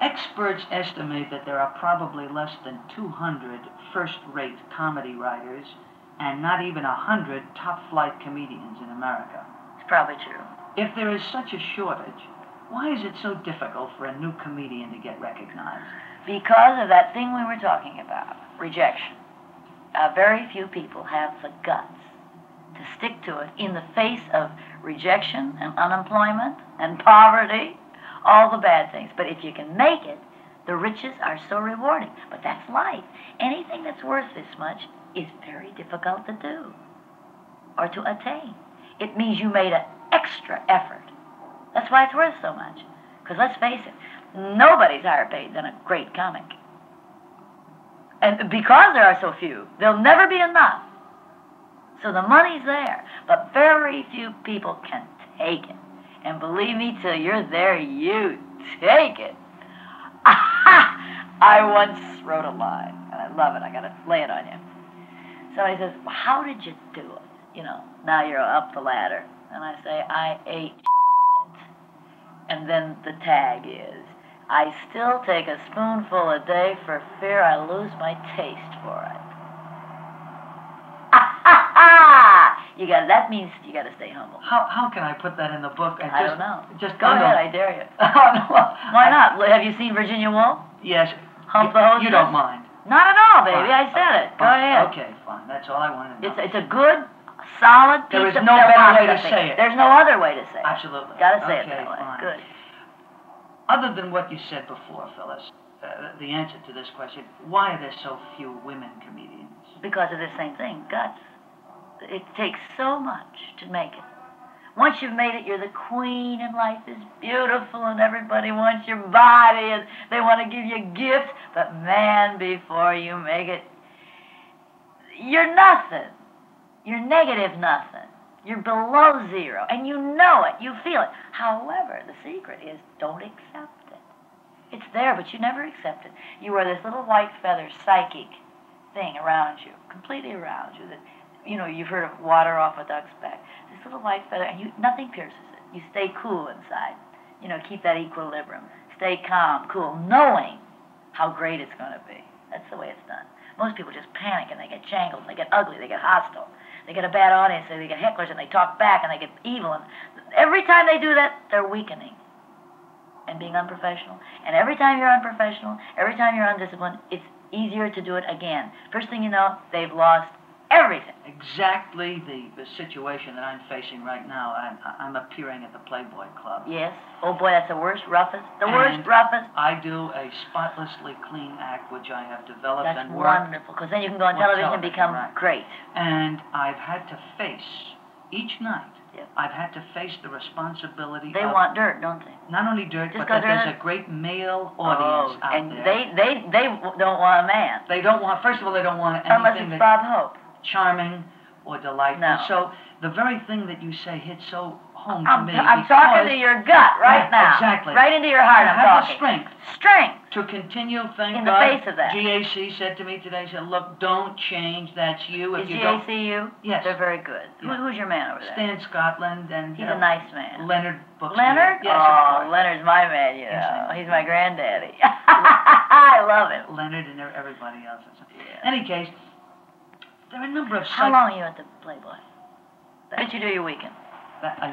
Experts estimate that there are probably less than 200 first rate comedy writers and not even 100 top flight comedians in America. It's probably true. If there is such a shortage, why is it so difficult for a new comedian to get recognized? Because of that thing we were talking about rejection. Uh, very few people have the guts to stick to it in the face of rejection and unemployment and poverty, all the bad things. But if you can make it, the riches are so rewarding. But that's life. Anything that's worth this much is very difficult to do or to attain. It means you made an extra effort. That's why it's worth so much. Because let's face it, nobody's higher paid than a great comic. And because there are so few, there'll never be enough. So the money's there, but very few people can take it. And believe me, till you're there, you take it. I once wrote a line, and I love it. I got to lay it on you. Somebody says, well, "How did you do it?" You know, now you're up the ladder, and I say, "I ate." Shit. And then the tag is, I still take a spoonful a day for fear I lose my taste for it. You got that means you got to stay humble. How, how can I put that in the book? I don't know. Just Go I ahead, I dare you. Why I- not? Have you seen Virginia Woolf? Yes. Hump the hostess? You don't mind. Not at all, baby. Fine, I said okay, it. Go fine, ahead. Okay, fine. That's all I wanted to know. It's it's a good, solid piece There is no better way to say it. There's no other way to say it. Absolutely. Got to say it Okay, that way. fine. Good. Other than what you said before, Phyllis, uh, the answer to this question, why are there so few women comedians? Because of the same thing, guts. It takes so much to make it. Once you've made it, you're the queen, and life is beautiful, and everybody wants your body, and they want to give you gifts. But man, before you make it, you're nothing. You're negative nothing. You're below zero, and you know it. You feel it. However, the secret is don't accept it. It's there, but you never accept it. You are this little white feather psychic thing around you, completely around you. That you know, you've heard of water off a duck's back. This little white feather, and you nothing pierces it. You stay cool inside. You know, keep that equilibrium. Stay calm, cool, knowing how great it's going to be. That's the way it's done. Most people just panic and they get jangled, and they get ugly, they get hostile. They get a bad audience, they get hecklers, and they talk back, and they get evil. And every time they do that, they're weakening and being unprofessional. And every time you're unprofessional, every time you're undisciplined, it's easier to do it again. First thing you know, they've lost everything. Exactly the, the situation that I'm facing right now. I'm, I'm appearing at the Playboy Club. Yes. Oh boy, that's the worst, roughest, the worst, roughest. I do a spotlessly clean act, which I have developed That's and worked. That's wonderful, because then you can go on Well, television and become right. great. And I've had to face each night. Yep. I've had to face the responsibility They want dirt, don't they? not only dirt, Just but that there's a great male oh, audience out and there. they, they, they don't want a man. They don't want. First of all, they don't want Unless it's that's Bob Hope. Charming or delightful. No. So the very thing that you say hits so home I'm, to me. I'm talking to your gut right Right, now. exactly. Right into your heart, I I'm have the strength Strength. to continue. Thank In the God. face of that. GAC said to me today, said, "Look, don't change. That's you. If Is you don't." GACU? Yes. They're very good. Who, Yeah. who's your man over there? Stan Scotland and He's uh, a nice man. Leonard Books. Leonard? Yes, oh. Leonard's my man, you know. He's my granddaddy. I love him. Leonard and everybody else. Yeah. Any case, there are a number of How long are you at the Playboy? Did you do your weekend? that I,